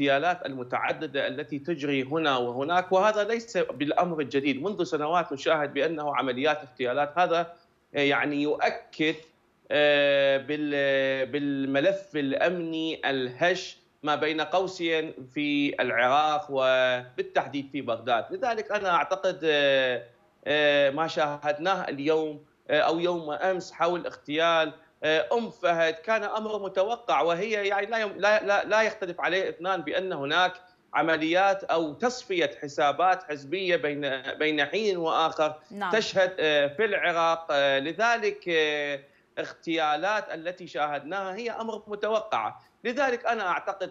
الاغتيالات المتعددة التي تجري هنا وهناك وهذا ليس بالأمر الجديد. منذ سنوات نشاهد بأنه عمليات اغتيالات. هذا يعني يؤكد بالملف الأمني الهش ما بين قوسين في العراق وبالتحديد في بغداد. لذلك أنا أعتقد ما شاهدناه اليوم أو يوم أمس حول اغتيال أم فهد كان أمر متوقع وهي يعني لا لا لا يختلف عليه إثنان بأن هناك عمليات أو تصفية حسابات حزبية بين بين حين وآخر نعم. تشهد في العراق لذلك اغتيالات التي شاهدناها هي أمر متوقعه لذلك أنا أعتقد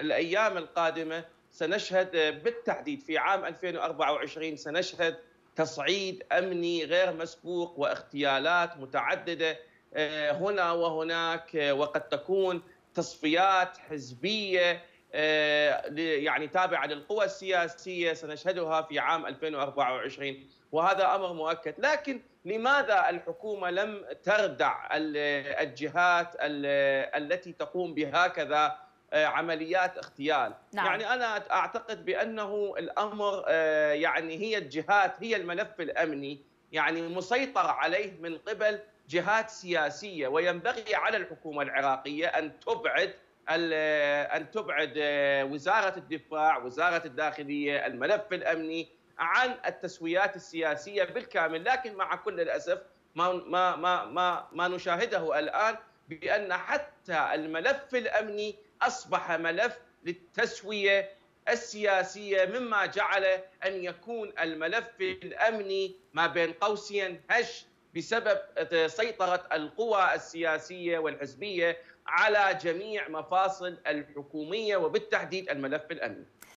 الأيام القادمة سنشهد بالتحديد في عام 2024 سنشهد تصعيد أمني غير مسبوق واغتيالات متعددة هنا وهناك وقد تكون تصفيات حزبية يعني تابعة للقوى السياسية سنشهدها في عام 2024 وهذا أمر مؤكد. لكن لماذا الحكومة لم تردع الجهات التي تقوم بهكذا عمليات اغتيال؟ نعم. يعني أنا أعتقد بأنه الأمر يعني هي الجهات هي الملف الأمني يعني مسيطر عليه من قبل جهات سياسية وينبغي على الحكومة العراقية أن تبعد أن تبعد وزارة الدفاع، وزارة الداخلية، الملف الأمني عن التسويات السياسية بالكامل، لكن مع كل الأسف ما ما ما ما, ما نشاهده الآن بأن حتى الملف الأمني أصبح ملف للتسوية السياسية مما جعل أن يكون الملف الأمني ما بين قوسين هش بسبب سيطرة القوى السياسية والحزبية على جميع مفاصل الحكومية وبالتحديد الملف الأمني.